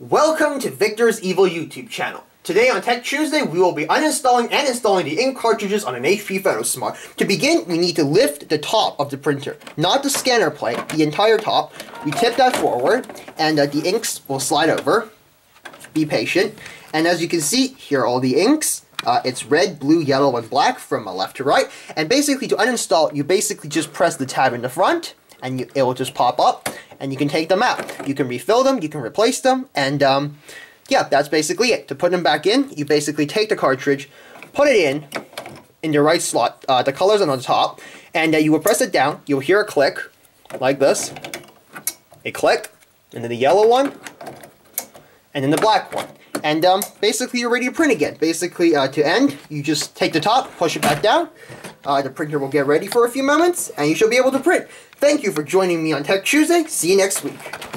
Welcome to Victor's Evil YouTube channel. Today on Tech Tuesday, we will be uninstalling and installing the ink cartridges on an HP PhotoSmart. To begin, we need to lift the top of the printer, not the scanner plate, the entire top. We tip that forward, and uh, the inks will slide over. Be patient. And as you can see, here are all the inks. Uh, it's red, blue, yellow, and black from left to right. And basically, to uninstall, you basically just press the tab in the front, and you, it will just pop up and you can take them out. You can refill them, you can replace them, and um, yeah, that's basically it. To put them back in, you basically take the cartridge, put it in, in the right slot, uh, the colors on the top, and uh, you will press it down, you'll hear a click, like this, a click, and then the yellow one, and then the black one. And um, basically you're ready to print again. Basically, uh, to end, you just take the top, push it back down, uh, the printer will get ready for a few moments, and you should be able to print. Thank you for joining me on Tech Tuesday. See you next week.